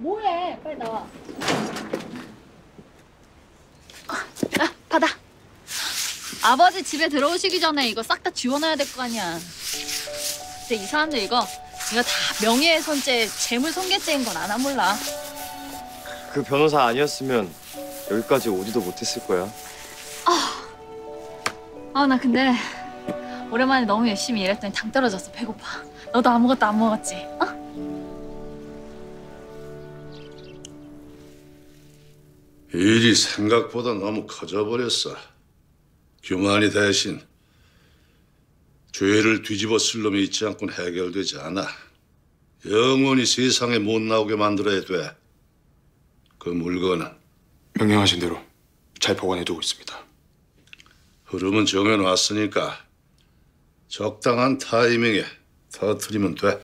뭐해? 빨리 나와. 아, 받아. 아버지 집에 들어오시기 전에 이거 싹 다 지워놔야 될 거 아니야. 근데 이 사람들 이거 이거 다 명예훼손죄, 재물손괴죄인 건 아나 몰라. 그 변호사 아니었으면 여기까지 오지도 못했을 거야. 아나 근데 오랜만에 너무 열심히 일했더니 당 떨어졌어. 배고파. 너도 아무것도 안 먹었지? 일이 생각보다 너무 커져버렸어. 규만이 대신 죄를 뒤집어 쓸 놈이 있지 않고는 해결되지 않아. 영원히 세상에 못 나오게 만들어야 돼. 그 물건은 명령하신 대로 잘 보관해 두고 있습니다. 흐름은 정해놨으니까 적당한 타이밍에 터트리면 돼.